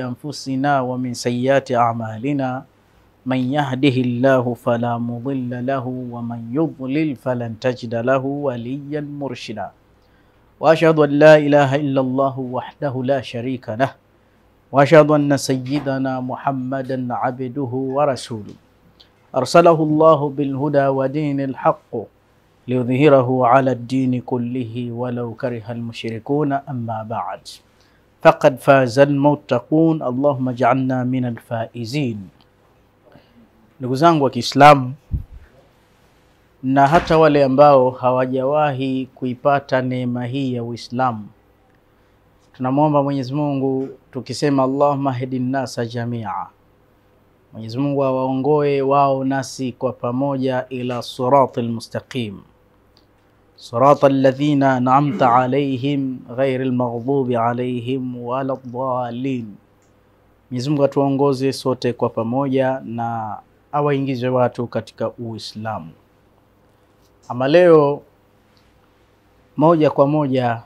أنفسنا ومن سيئات أعمالنا من يهده الله فلا مضل له ومن يضلل فلن تجد له وليا مرشدا. وأشهد أن لا إله إلا الله وحده لا شريك له. وأشهد أن سيدنا محمدا عبده ورسوله. أرسله الله بالهدى ودين الحق ليظهره على الدين كله ولو كره المشركون أما بعد. faqad faza almuttaqun, allahuma ja'alna min alfaizin. Ndugu zangu wa Kiislamu na hata wale ambao hawajawahi kuipata neema hii ya Uislamu, tunamwomba Mwenyezi Mungu tukisema allahumma hedin nasa jamia, Mwenyezi Mungu awaongoe wao nasi kwa pamoja, ila sirati mustaqim sirata الذين أنعمت alaihim غير المغضوب alaihim wala dhalin. Mwenyezi Mungu atuongoze sote kwa pamoja na awaingize watu katika Uislamu. Ama leo moja kwa moja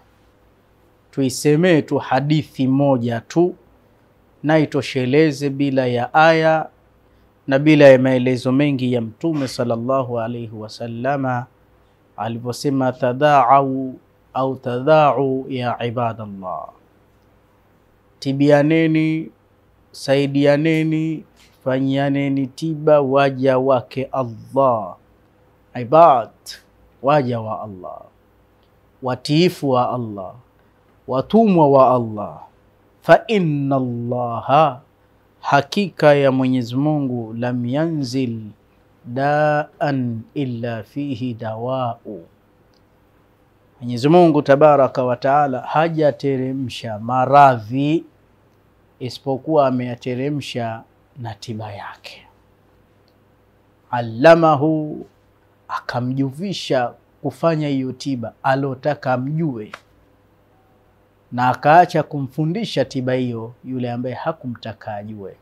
tuisemee tu hadithi moja tu na itosheleze bila ya aya na bila ya maelezo mengi ya Mtume sallallahu alaihi wasallama aliposema, tadaau au tadau ya ibadallah, tibianeni, saidianeni, fanyianeni tiba waja wake Allah, ibad, waja wa Allah, watiifu wa Allah, watumwa wa Allah. Fa inna Allaha, hakika ya Mwenyezi Mungu, lam yanzil daan illa fihi dawau, Mwenyezi Mungu tabaraka wa taala hajateremsha maradhi isipokuwa ameyateremsha na tiba yake. Allamahu, akamjuvisha kufanya hiyo tiba alotaka amjue na akaacha kumfundisha tiba hiyo yule ambaye hakumtaka ajue.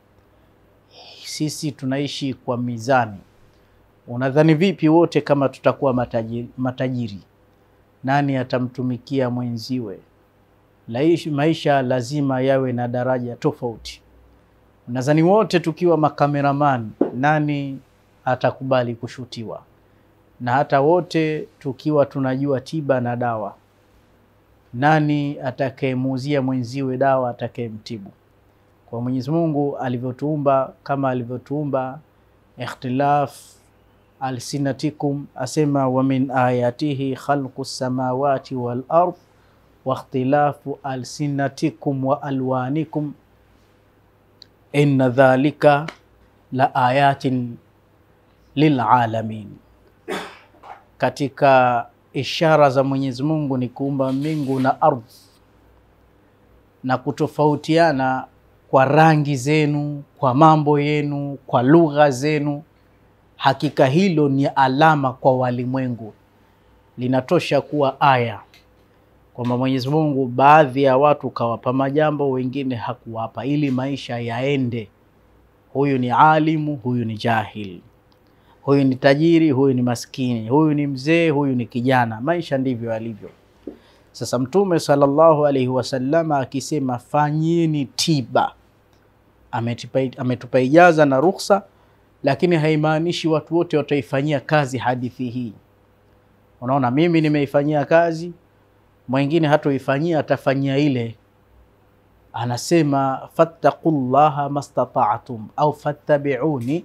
Sisi tunaishi kwa mizani. Unadhani vipi wote kama tutakuwa matajiri, matajiri? Nani atamtumikia mwenziwe? Laishi, maisha lazima yawe na daraja tofauti. Unadhani wote tukiwa makameraman nani atakubali kushutiwa? Na hata wote tukiwa tunajua tiba na dawa nani atakayemuuzia mwenziwe dawa atakayemtibu? Kwa Mwenyezi Mungu alivyotuumba, kama alivyotuumba ikhtilaf alsinatikum, asema wa min ayatihi khalqu samawati wal ard wa ikhtilafu alsinatikum wa alwanikum inna dhalika la ayatin lilalamin, katika ishara za Mwenyezi Mungu ni kuumba mbingu na ardhi na kutofautiana kwa rangi zenu, kwa mambo yenu, kwa lugha zenu. Hakika hilo ni alama kwa walimwengu, linatosha kuwa aya kwamba Mwenyezi Mungu baadhi ya watu kawapa majambo, wengine hakuwapa, ili maisha yaende. Huyu ni alimu, huyu ni jahili huyu ni tajiri, huyu ni maskini, huyu ni mzee, huyu ni kijana. Maisha ndivyo yalivyo. Sasa Mtume sallallahu alaihi wasallama akisema fanyeni tiba, ametupa ijaza na ruhusa, lakini haimaanishi watu wote wataifanyia kazi hadithi hii. Unaona, mimi nimeifanyia kazi, mwingine hatoifanyia, atafanyia ile. Anasema fattaqullaha mastata'tum au fattabi'uni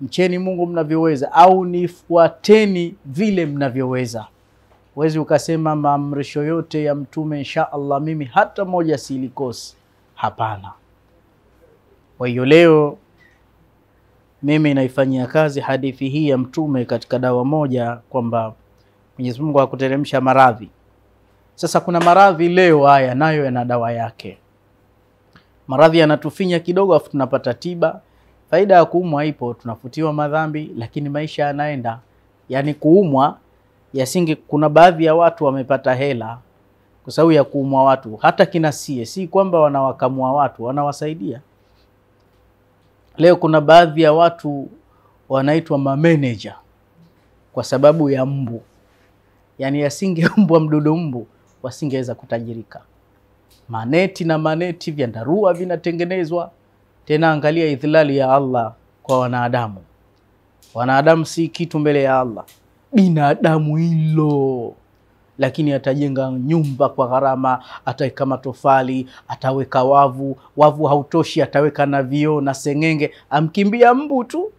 Mcheni Mungu mnavyoweza, au nifuateni vile mnavyoweza. Huwezi ukasema maamrisho yote ya Mtume insha Allah mimi hata moja silikosi. Hapana. Kwa hiyo leo mimi naifanyia kazi hadithi hii ya Mtume katika dawa moja, kwamba Mwenyezi Mungu hakuteremsha maradhi. Sasa kuna maradhi leo haya nayo yana dawa yake. Maradhi yanatufinya kidogo, afu tunapata tiba Faida ya kuumwa ipo, tunafutiwa madhambi, lakini maisha yanaenda. Yaani kuumwa yasinge, kuna baadhi ya watu wamepata hela kwa sababu ya kuumwa watu, hata kina sie, si kwamba wanawakamua watu, wanawasaidia. Leo kuna baadhi ya watu wanaitwa mameneja kwa sababu ya mbu, yaani yasingeumbwa mdudu mbu wasingeweza kutajirika. maneti na maneti, vya vyandarua vinatengenezwa. Tena angalia idhilali ya Allah kwa wanadamu. Wanadamu si kitu mbele ya Allah, binadamu hilo lakini atajenga nyumba kwa gharama, ataweka matofali, ataweka wavu. Wavu hautoshi, ataweka na vioo na seng'enge, amkimbia mbu tu,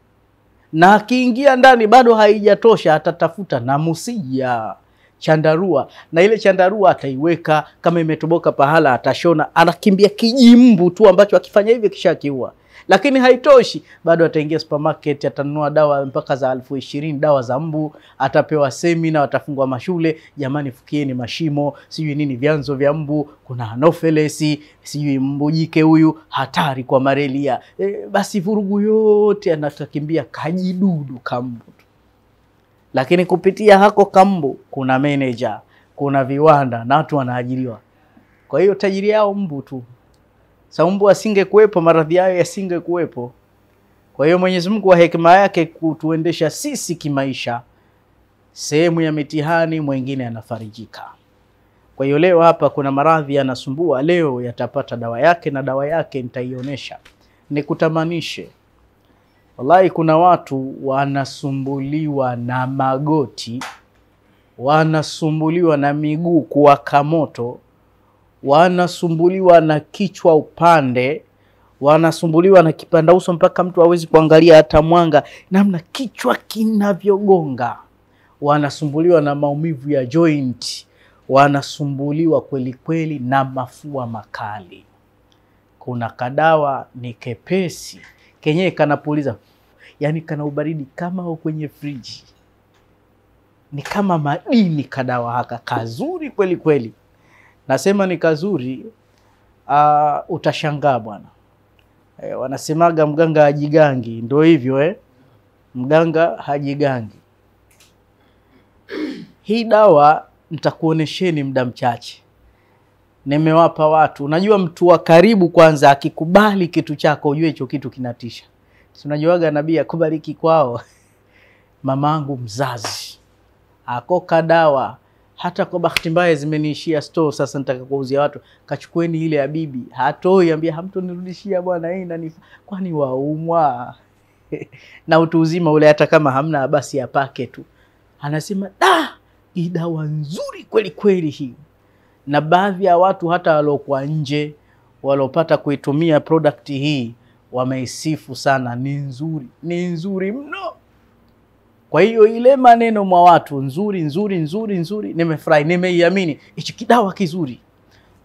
na akiingia ndani bado haijatosha, atatafuta na musija. Chandarua, na ile chandarua ataiweka. Kama imetoboka pahala, atashona, anakimbia kijimbu tu ambacho akifanya hivyo kisha kiua lakini haitoshi, bado ataingia supermarket, atanunua dawa mpaka za elfu ishirini dawa za mbu, atapewa semina, watafungwa mashule, jamani, fukieni mashimo, sijui nini, vyanzo vya mbu, kuna anopheles, sijui mbu jike huyu hatari kwa malaria. E, basi vurugu yote anatakimbia kajidudu kambu lakini kupitia hako kambu kuna manager, kuna viwanda na watu wanaajiriwa. Kwa hiyo tajiri yao mbu tu sa mbu asingekuwepo maradhi hayo yasingekuwepo. Kwa hiyo Mwenyezi Mungu wa hekima yake kutuendesha sisi kimaisha, sehemu ya mitihani mwingine anafarijika. Kwa hiyo leo hapa kuna maradhi yanasumbua, leo yatapata dawa yake, na dawa yake nitaionyesha. Nikutamanishe, wallahi, kuna watu wanasumbuliwa na magoti, wanasumbuliwa na miguu kuwaka moto wanasumbuliwa na kichwa upande, wanasumbuliwa na kipanda uso mpaka mtu hawezi kuangalia hata mwanga, namna kichwa kinavyogonga. Wanasumbuliwa na maumivu ya joint, wanasumbuliwa kweli kweli na mafua makali. Kuna kadawa ni kepesi, kenyewe kanapuliza, yani kana ubaridi kama kwenye friji, ni kama madini. Kadawa haka kazuri kweli kweli Nasema ni kazuri. Uh, utashangaa bwana e, wanasemaga mganga hajigangi, ndo hivyo eh? Mganga hajigangi. Hii dawa nitakuonesheni muda mchache, nimewapa watu. Unajua, mtu wa karibu kwanza akikubali kitu chako, ujue hicho kitu kinatisha. Si unajuaga nabii akubariki kwao mamangu mzazi akoka dawa hata kwa bahati mbaya zimeniishia store. Sasa nitaka kuuzia watu, kachukueni ile ya bibi. Hatoi, ambia hamtonirudishia bwana, hii nani, kwani waumwa na utu uzima ule, hata kama hamna basi apake tu. Anasema da, hii dawa nzuri kweli kweli hii. Na baadhi ya watu hata waliokuwa nje waliopata kuitumia product hii wameisifu sana, ni nzuri, ni nzuri mno. Kwa hiyo ile maneno mwa watu nzuri nzuri nzuri nzuri, nimefurahi, nimeiamini hichi kidawa kizuri.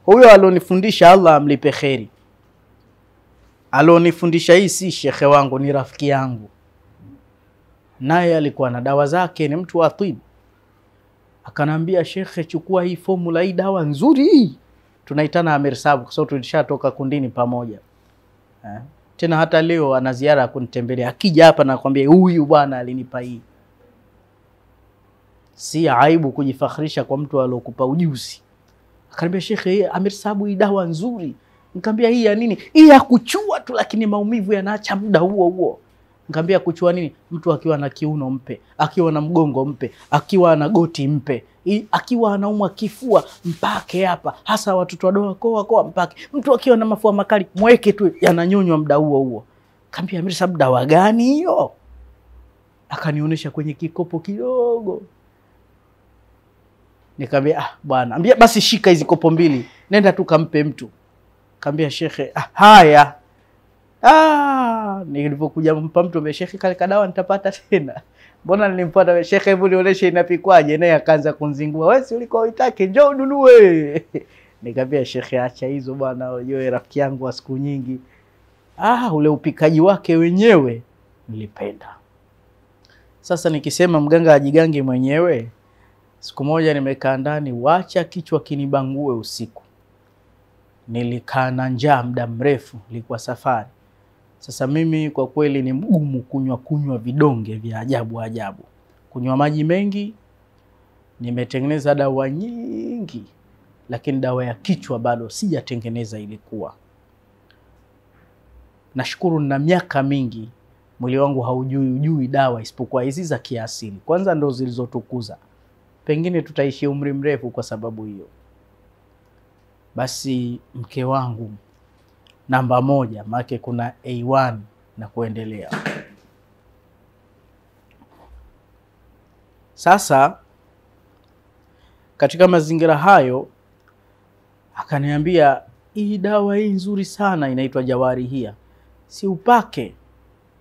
Huyo alionifundisha Allah amlipe kheri, alionifundisha hii si shekhe wangu, ni rafiki yangu, naye alikuwa na dawa zake, ni mtu wa tibu. Akanambia, shekhe, chukua hii formula, hii dawa nzuri hii. Tunaitana Amir Sabu kwa sababu tulishatoka kundini pamoja eh. Tena hata leo ana ziara ya kunitembelea, akija hapa nakwambia, huyu bwana alinipa hii Si aibu kujifakhirisha kwa mtu aliokupa ujuzi. Akaniambia shekhe, Amir Sabu, hii dawa nzuri. Nikamwambia hii ya nini? Hii ya kuchua tu, lakini maumivu yanaacha muda huo huo. Nikamwambia kuchua nini? Mtu akiwa na kiuno mpe, akiwa na mgongo mpe, akiwa na goti mpe, akiwa anaumwa kifua mpake hapa, hasa watoto wadogo koa koa mpake. Mtu akiwa na mafua makali mweke tu, yananyonywa muda huo huo. Nikamwambia Amir Sabu, dawa gani hiyo? Akanionyesha kwenye kikopo kidogo Nikamwambia ah, bwana ambia basi, shika hizi kopo mbili, nenda tu kampe mtu. Kaambia shekhe, ah, haya. Ah, nilipokuja mpa mtu mbe shekhe, kale kadawa nitapata tena? Mbona nilimpata shekhe, hebu nionyeshe inapikwaje? Naye akaanza kunzingua, wewe si ulikuwa uitake, njoo ununue. Nikamwambia shekhe, acha hizo bwana, wewe rafiki yangu wa siku nyingi. Ah, ule upikaji wake wenyewe nilipenda. Sasa nikisema mganga ajigange mwenyewe Siku moja nimekaa ndani, wacha kichwa kinibangue usiku. Nilikaa na njaa muda mrefu, nilikuwa safari. Sasa mimi kwa kweli ni mgumu kunywa kunywa vidonge vya ajabu ajabu, kunywa maji mengi. Nimetengeneza dawa nyingi, lakini dawa ya kichwa bado sijatengeneza. Ilikuwa nashukuru, na miaka mingi mwili wangu haujui ujui dawa isipokuwa hizi za kiasili, kwanza ndo zilizotukuza pengine tutaishi umri mrefu kwa sababu hiyo. basi mke wangu namba moja, maake kuna A1 na kuendelea. Sasa katika mazingira hayo akaniambia, hii dawa hii nzuri sana inaitwa Jawari hia, si upake?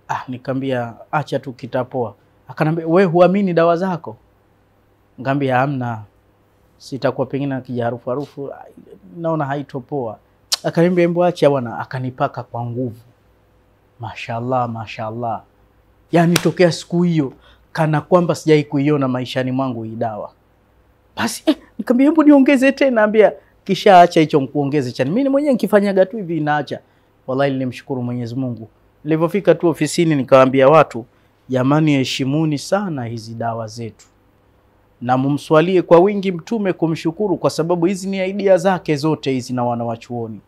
Ah, nikamwambia acha tu kitapoa. Akanambia, we huamini dawa zako? Ngambia hamna, sitakuwa pengine akija harufu harufu, naona haitopoa. Akaniambia embo acha bwana, akanipaka kwa nguvu. Mashallah, mashallah, yani tokea siku hiyo kana kwamba sijai kuiona maishani mwangu hii dawa. Basi eh, nikamwambia hebu niongeze tena, ambia kisha acha hicho mkuongeze chani. Mimi mwenyewe nikifanyaga tu hivi inaacha. Wallahi nilimshukuru Mwenyezi Mungu. Nilipofika tu ofisini nikawaambia watu, jamani, heshimuni sana hizi dawa zetu na mumswalie kwa wingi Mtume kumshukuru, kwa sababu hizi ni aidia zake zote hizi na wanawachuoni.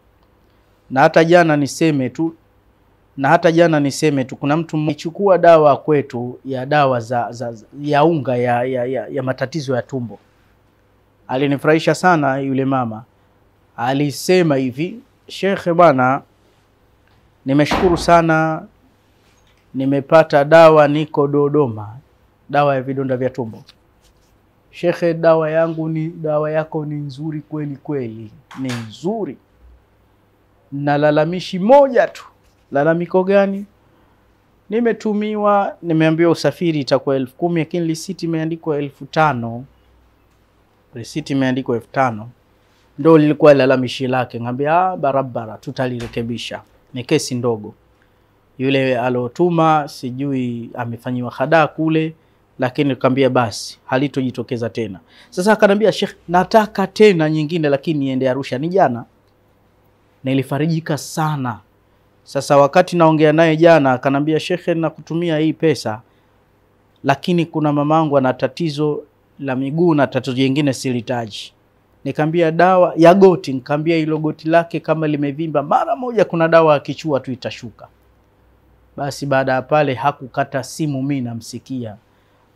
Na hata jana niseme tu na hata jana niseme tu, kuna mtu mchukua dawa kwetu ya dawa za, za, za ya unga ya, ya, ya, ya matatizo ya tumbo. Alinifurahisha sana yule mama, alisema hivi, shekhe bwana, nimeshukuru sana, nimepata dawa, niko Dodoma, dawa ya vidonda vya tumbo. Shekhe, dawa yangu ni dawa yako ni nzuri kweli kweli, ni nzuri na lalamishi moja tu. Lalamiko gani? Nimetumiwa, nimeambiwa usafiri itakuwa elfu kumi lakini risiti imeandikwa elfu tano risiti imeandikwa elfu tano ndo lilikuwa lalamishi lake. Ngambia ah, barabara, tutalirekebisha, ni kesi ndogo. Yule alotuma sijui amefanyiwa hadaa kule, lakini nikamwambia basi halitojitokeza tena. Sasa akanambia Sheikh, nataka tena nyingine, lakini niende Arusha. Ni jana nilifarijika sana. Sasa wakati naongea naye jana, akanambia Sheikh, nakutumia hii pesa, lakini kuna mamangu ana tatizo la miguu na tatizo jingine silitaji. Nikamwambia dawa ya goti, nikamwambia hilo goti lake kama limevimba, mara moja kuna dawa akichua tu itashuka. Basi baada ya pale hakukata simu, mimi namsikia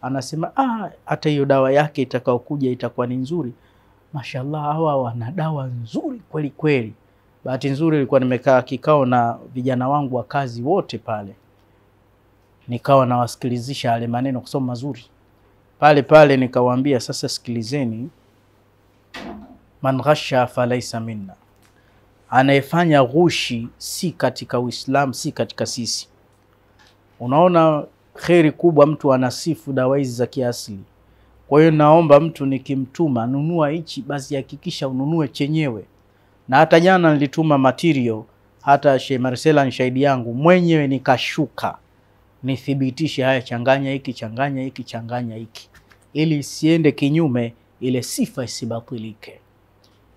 anasema ah, hata hiyo dawa yake itakaokuja itakuwa ni nzuri. Mashallah, hawa wana dawa nzuri kweli kweli. Bahati nzuri ilikuwa nimekaa kikao na vijana wangu wa kazi wote pale, nikawa nawasikilizisha yale maneno kusoma mazuri pale pale, nikawaambia sasa, sikilizeni, man ghasha falaisa minna, anayefanya ghushi si katika Uislamu, si katika sisi. Unaona kheri kubwa, mtu anasifu dawa hizi za kiasili. Kwa hiyo naomba mtu nikimtuma, nunua hichi, basi hakikisha ununue chenyewe. Na hata jana nilituma material, hata Sheikh Marcela ni shahidi yangu mwenyewe, nikashuka nithibitishe, haya, changanya hiki, changanya hiki, changanya hiki, ili siende kinyume, ile sifa isibatilike,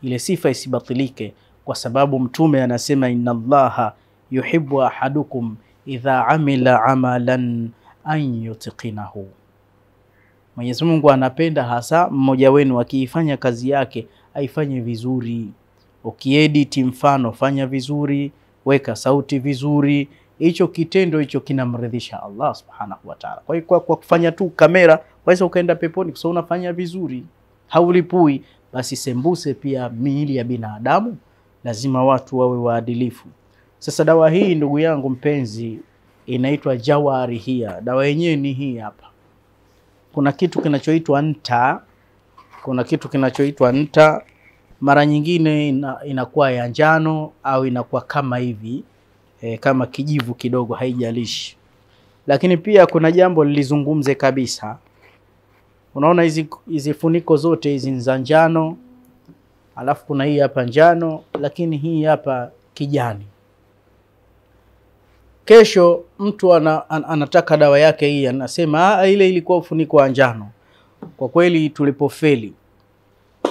ile sifa isibatilike, kwa sababu Mtume anasema inna Allaha yuhibbu ahadukum idha amila amalan an yutqinahu, Mwenyezi Mungu anapenda hasa mmoja wenu akiifanya kazi yake aifanye vizuri Ukiediti mfano fanya vizuri, weka sauti vizuri, hicho kitendo hicho kinamridhisha Allah subhanahu wa ta'ala. Kwa hiyo kwa, kufanya tu kamera waweza ukaenda peponi, kwa sababu unafanya vizuri, haulipui. Basi sembuse pia miili ya binadamu, lazima watu wawe waadilifu. Sasa dawa hii ndugu yangu mpenzi, inaitwa jawari Jawarihia. Dawa yenyewe ni hii hapa. Kuna kitu kinachoitwa nta, kuna kitu kinachoitwa nta mara nyingine ina, inakuwa ya njano au inakuwa kama hivi e, kama kijivu kidogo, haijalishi. Lakini pia kuna jambo lilizungumze kabisa. Unaona hizi hizi funiko zote hizi ni za njano, alafu kuna hii hapa njano, lakini hii hapa kijani. Kesho mtu ana, an, anataka dawa yake hii, anasema ah, ile ilikuwa ufuniko wa njano. Kwa kweli tulipofeli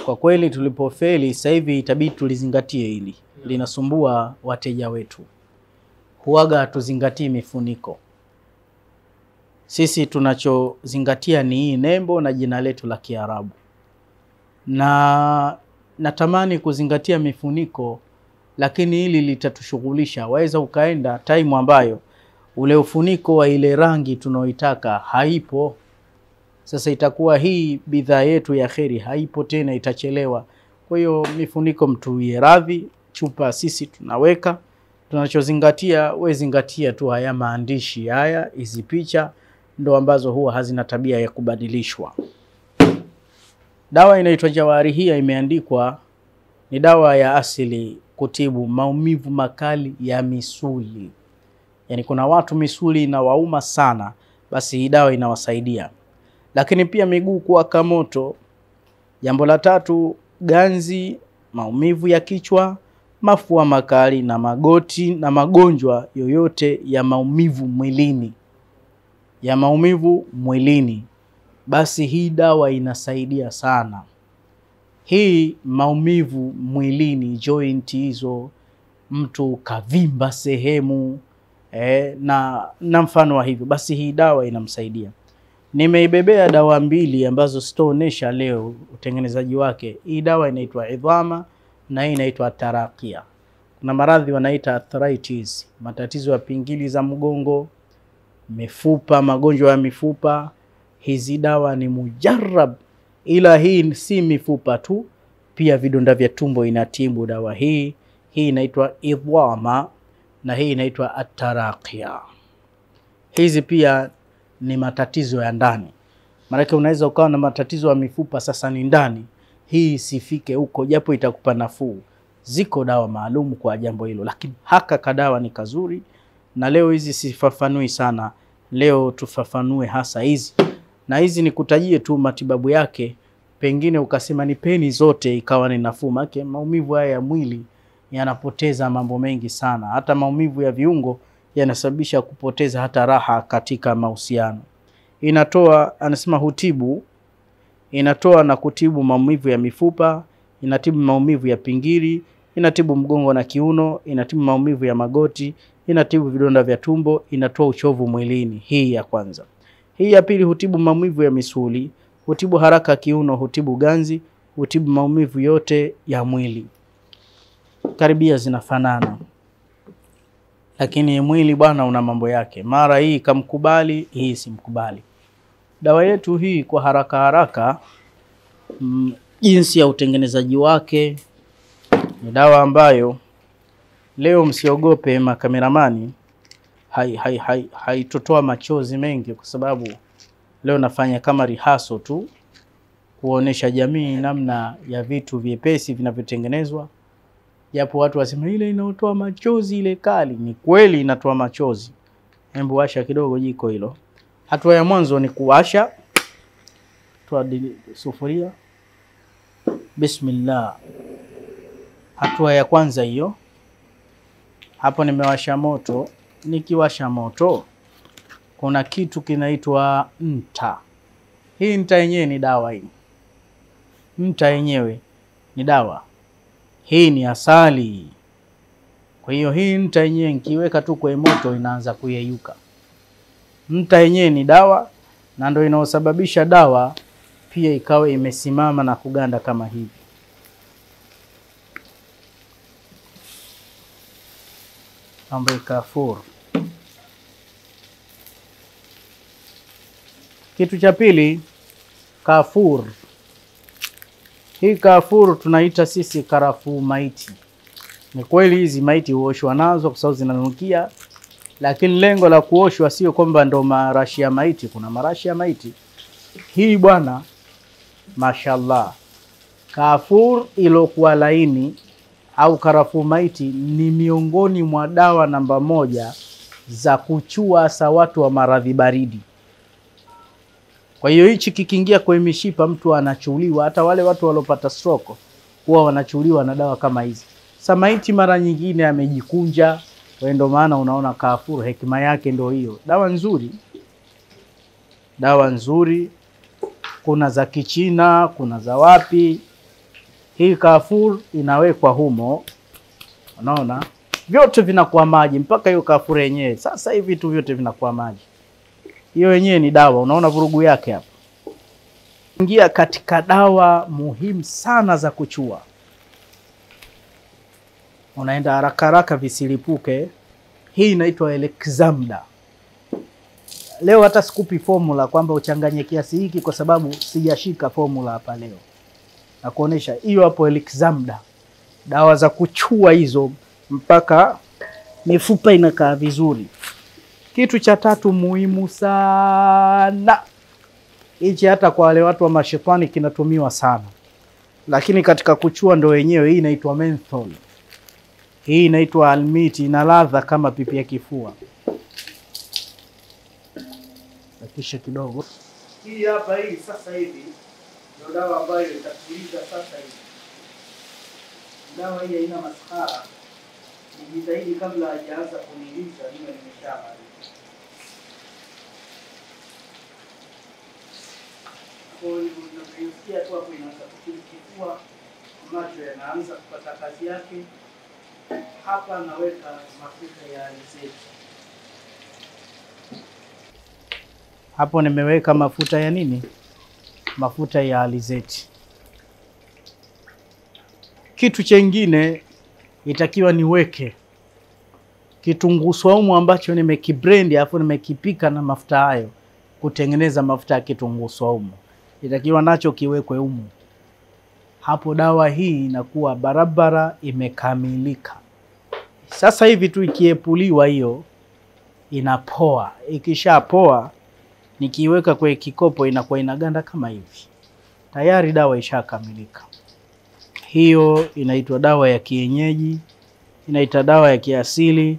kwa kweli tulipofeli, sasa hivi itabidi tulizingatie hili, linasumbua wateja wetu. Huaga hatuzingatii mifuniko. Sisi tunachozingatia ni hii nembo na jina letu la Kiarabu, na natamani kuzingatia mifuniko, lakini hili litatushughulisha. Waweza ukaenda time ambayo ule ufuniko wa ile rangi tunaoitaka haipo. Sasa itakuwa hii bidhaa yetu ya kheri haipo tena, itachelewa. Kwa hiyo mifuniko mtuie radhi, chupa sisi tunaweka. Tunachozingatia, we zingatia tu haya maandishi haya, hizi picha ndo ambazo huwa hazina tabia ya kubadilishwa. Dawa inaitwa Jawarihia, imeandikwa ni dawa ya asili kutibu maumivu makali ya misuli. Yaani kuna watu misuli inawauma sana, basi hii dawa inawasaidia. Lakini pia miguu kuwaka moto. Jambo la tatu, ganzi, maumivu ya kichwa, mafua makali na magoti na magonjwa yoyote ya maumivu mwilini, ya maumivu mwilini, basi hii dawa inasaidia sana. Hii maumivu mwilini, joint hizo, mtu kavimba sehemu eh, na na mfano wa hivyo, basi hii dawa inamsaidia. Nimeibebea dawa mbili ambazo sitaonesha leo utengenezaji wake. Hii dawa inaitwa idhama na hii inaitwa tarakia. Kuna maradhi wanaita arthritis, matatizo ya pingili za mgongo, mifupa, magonjwa ya mifupa. Hizi dawa ni mujarab, ila hii si mifupa tu, pia vidonda vya tumbo inatibu dawa hii. Hii inaitwa idwama na hii inaitwa atarakia. Hizi pia ni matatizo ya ndani, maanake unaweza ukawa na matatizo ya mifupa, sasa ni ndani. Hii isifike huko, japo itakupa nafuu. Ziko dawa maalum kwa jambo hilo, lakini haka kadawa ni kazuri, na leo hizi sifafanui sana. Leo tufafanue hasa hizi, na hizi nikutajie tu matibabu yake, pengine ukasema ni peni zote ikawa ni nafuu. Maana maumivu haya ya mwili yanapoteza mambo mengi sana, hata maumivu ya viungo yanasababisha kupoteza hata raha katika mahusiano. Inatoa, anasema hutibu, inatoa na kutibu maumivu ya mifupa, inatibu maumivu ya pingili, inatibu mgongo na kiuno, inatibu maumivu ya magoti, inatibu vidonda vya tumbo, inatoa uchovu mwilini. Hii ya kwanza. Hii ya pili hutibu maumivu ya misuli, hutibu haraka kiuno, hutibu ganzi, hutibu maumivu yote ya mwili. Karibia zinafanana lakini mwili bwana una mambo yake, mara hii kamkubali, hii simkubali. Dawa yetu hii kwa haraka haraka, mm, jinsi ya utengenezaji wake ni dawa ambayo leo msiogope makameramani, haitotoa hai, hai, hai machozi mengi, kwa sababu leo nafanya kama rihaso tu kuonesha jamii namna ya vitu vyepesi vinavyotengenezwa japo watu wasema ile inaotoa machozi ile kali. Ni kweli inatoa machozi. Hebu washa kidogo jiko hilo. Hatua ya mwanzo ni kuwasha, toa sufuria, bismillah. Hatua ya kwanza hiyo. Hapo nimewasha moto. Nikiwasha moto, kuna kitu kinaitwa nta. Hii nta yenyewe ni dawa. Hii nta yenyewe ni dawa hii ni asali. Kwa hiyo hii nta yenyewe nikiweka tu kwa moto inaanza kuyeyuka. Nta yenyewe ni dawa na ndio inaosababisha dawa pia ikawa imesimama na kuganda kama hivi. Ambayo kafur. Kitu cha pili kafur. Hii kafur tunaita sisi karafuu maiti. Ni kweli hizi maiti huoshwa nazo kwa sababu zinanukia, lakini lengo la kuoshwa sio kwamba ndo marashi ya maiti. Kuna marashi ya maiti. Hii bwana, mashallah, kafur ilokuwa laini au karafuu maiti ni miongoni mwa dawa namba moja za kuchua hasa watu wa maradhi baridi. Kwa hiyo hichi kikiingia kwenye mishipa mtu anachuliwa. Hata wale watu waliopata stroke huwa wanachuliwa na dawa kama hizi. Samaiti mara nyingine amejikunja, ndio maana unaona kafuru, hekima yake ndio hiyo. Dawa nzuri, dawa nzuri. Kuna za Kichina, kuna za wapi. Hii kafur inawekwa humo, unaona vyote vinakuwa maji, mpaka hiyo kafur yenyewe. Sasa hivi vitu vyote vinakuwa maji hiyo yenyewe ni dawa. Unaona vurugu yake hapa. Ingia katika dawa muhimu sana za kuchua, unaenda haraka haraka visilipuke. Hii inaitwa Elexamda. Leo hata sikupi formula kwamba uchanganye kiasi hiki, kwa sababu sijashika formula hapa leo. Na kuonesha hiyo hapo Elixamda, dawa za kuchua hizo mpaka mifupa inakaa vizuri. Kitu cha tatu muhimu sana. Hichi, hata kwa wale watu wa mashetani kinatumiwa sana, lakini katika kuchua ndo wenyewe, hii inaitwa menthol, hii inaitwa almiti, ina ladha kama pipi ya kifua. Kisha kidogo. Hii hapa, hii sasa hivi ndio dawa ambayo itakuuliza sasa hivi. Dawa hii haina maskhara, nijitahidi kabla hajaanza kuniliza niwe nimeshamaliza. Unavyosikia tu hapo inaanza kukifua, macho yanaanza kupata kazi yake. Hapa naweka mafuta ya alizeti hapo nimeweka mafuta ya nini? Mafuta ya alizeti. Kitu chengine itakiwa niweke kitunguu swaumu ambacho nimekibrendi alafu nimekipika na mafuta hayo kutengeneza mafuta ya kitunguu swaumu, itakiwa nacho kiwekwe umu. Hapo dawa hii inakuwa barabara imekamilika. Sasa hivi tu ikiepuliwa hiyo inapoa, ikishapoa nikiiweka kwenye kikopo inakuwa inaganda kama hivi, tayari dawa ishakamilika. Hiyo inaitwa dawa ya kienyeji, inaitwa dawa ya kiasili,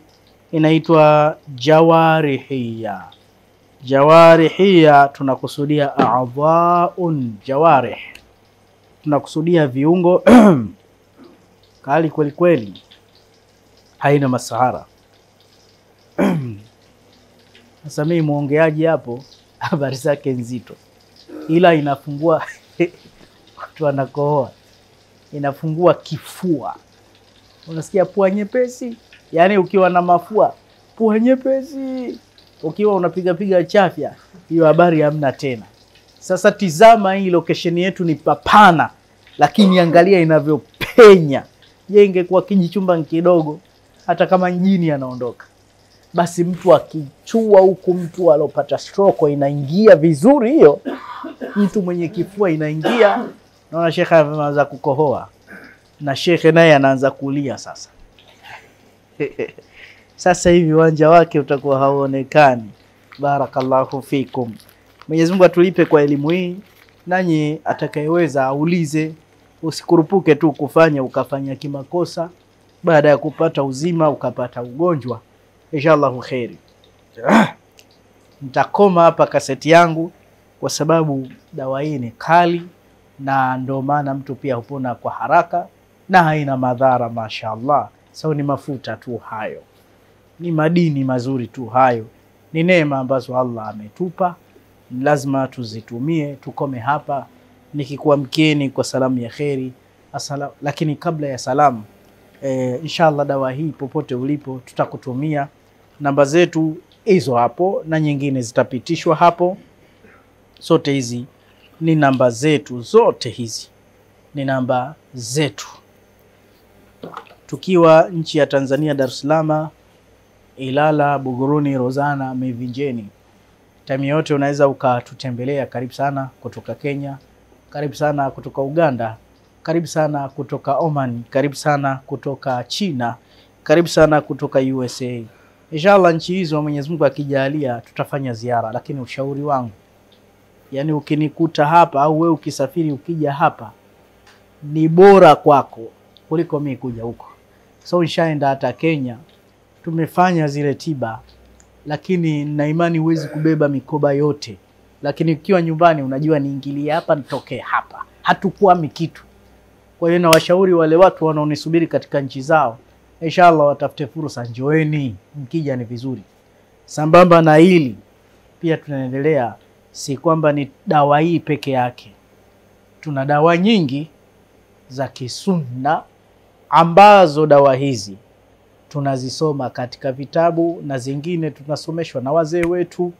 inaitwa jawarihia. Jawarihia tunakusudia adhaun jawarih, tunakusudia viungo kali kweli kweli, haina masahara. Sasa mimi mwongeaji hapo habari zake nzito, ila inafungua watu wanakohoa, inafungua kifua, unasikia pua nyepesi. Yaani ukiwa na mafua, pua nyepesi, ukiwa unapigapiga chafya, hiyo habari hamna tena. Sasa tizama, hii location yetu ni papana, lakini angalia inavyopenya. Je, ingekuwa kijichumba kidogo, hata kama mjini anaondoka basi mtu akichua huku, mtu alopata stroke inaingia vizuri hiyo, mtu mwenye kifua inaingia. Naona shekhe anaanza kukohoa na shekhe naye anaanza kulia sasa. Sasa hivi uwanja wake utakuwa hauonekani. Barakallahu fikum, Mwenyezi Mungu atulipe kwa elimu hii, nanyi atakayeweza aulize, usikurupuke tu kufanya ukafanya kimakosa, baada ya kupata uzima ukapata ugonjwa. Inshallahu kheri. Nitakoma hapa kaseti yangu kwa sababu dawa hii ni kali, na ndio maana mtu pia hupona kwa haraka na haina madhara mashaallah. So ni mafuta tu hayo, ni madini mazuri tu hayo, ni neema ambazo Allah ametupa, lazima tuzitumie. Tukome hapa nikikuamkieni kwa salamu ya kheri asala. Lakini kabla ya salamu e, inshallah dawa hii popote ulipo tutakutumia namba zetu hizo hapo na nyingine zitapitishwa hapo. Zote hizi ni namba zetu, zote hizi ni namba zetu. Tukiwa nchi ya Tanzania, Dar es Salaam, Ilala, Buguruni, Rozana, Mivinjeni, time yote unaweza ukatutembelea. Karibu sana kutoka Kenya, karibu sana kutoka Uganda, karibu sana kutoka Oman, karibu sana kutoka China, karibu sana kutoka USA. Inshallah nchi hizo Mwenyezi Mungu akijalia tutafanya ziara, lakini ushauri wangu yani, ukinikuta hapa au wewe ukisafiri ukija hapa ni bora kwako kuliko mimi kuja huko. So nishaenda hata Kenya, tumefanya zile tiba, lakini na imani huwezi kubeba mikoba yote, lakini ukiwa nyumbani unajua niingilie hapa nitokee hapa, hatukwami kitu. Kwa hiyo nawashauri wale watu wanaonisubiri katika nchi zao Inshallah watafute fursa, njoeni, mkija ni vizuri. Sambamba na hili pia tunaendelea, si kwamba ni dawa hii peke yake, tuna dawa nyingi za kisunna ambazo dawa hizi tunazisoma katika vitabu na zingine tunasomeshwa na wazee wetu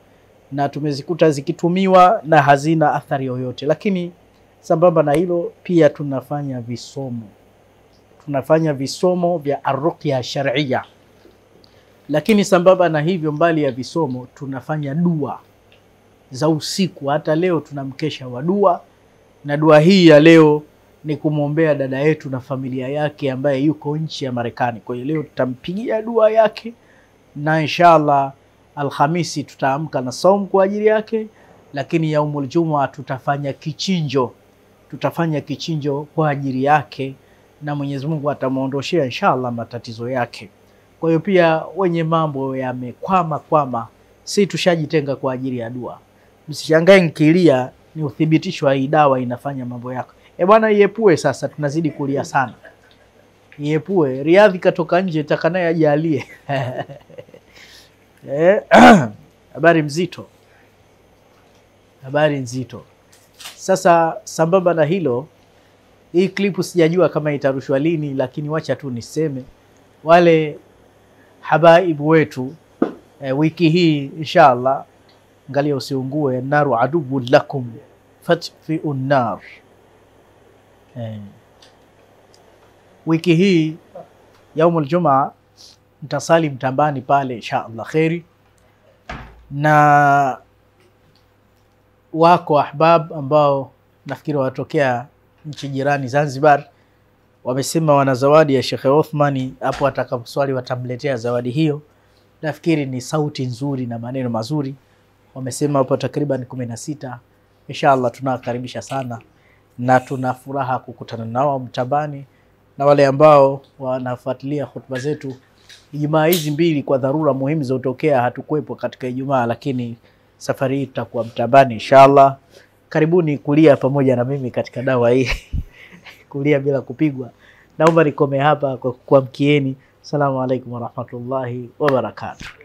na tumezikuta zikitumiwa na hazina athari yoyote. Lakini sambamba na hilo pia tunafanya visomo tunafanya visomo vya arruqya shar'ia, lakini sambamba na hivyo, mbali ya visomo tunafanya dua za usiku. Hata leo tuna mkesha wa dua, na dua hii ya leo ni kumwombea dada yetu na familia yake ambaye yuko nchi ya Marekani. Kwa hiyo leo tutampigia dua yake na inshallah Alhamisi tutaamka na saumu kwa ajili yake, lakini yaumul juma tutafanya kichinjo, tutafanya kichinjo kwa ajili yake na Mwenyezi Mungu atamwondoshea inshallah matatizo yake. Kwa hiyo pia wenye mambo yamekwama kwama, si tushajitenga kwa ajili ya dua. Msishangae nkilia, ni uthibitisho wa hii dawa inafanya mambo yako. E bwana, iepue sasa, tunazidi kulia sana, iepue. Riadhi katoka nje, taka naye ajalie Eh, habari mzito, habari nzito. Sasa sambamba na hilo, hii klipu sijajua kama itarushwa lini, lakini wacha tu niseme wale habaibu wetu e, wiki hii inshallah, ngalia usiungue, naru adubu lakum fatfiu nar e, Wiki hii yaumul jumaa mtasali mtambani pale inshallah kheri, na wako ahbab ambao nafikiri watokea nchi jirani Zanzibar, wamesema wana zawadi ya Shekhe Othmani. Hapo atakaposwali watamletea zawadi hiyo. Nafikiri ni sauti nzuri na maneno mazuri. Wamesema hapo takriban kumi na sita. Inshallah tunawakaribisha sana na tuna furaha kukutana nao mtambani, na wale ambao wanafuatilia hotuba zetu Ijumaa hizi mbili kwa dharura muhimu zilizotokea hatukuwepo katika Ijumaa, lakini safari hii tutakuwa mtambani inshallah. Karibuni kulia pamoja na mimi katika dawa hii kulia bila kupigwa. Naomba nikome hapa kwa kuamkieni. Salamu alaikum warahmatullahi wabarakatuh.